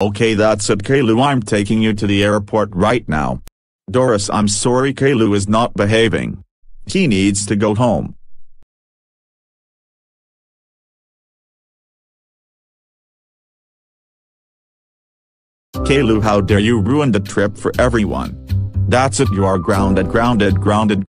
Okay that's it Kalu. I'm taking you to the airport right now. Doris I'm sorry Kalu is not behaving. He needs to go home. Kalu, how dare you ruin the trip for everyone. That's it you are grounded grounded grounded.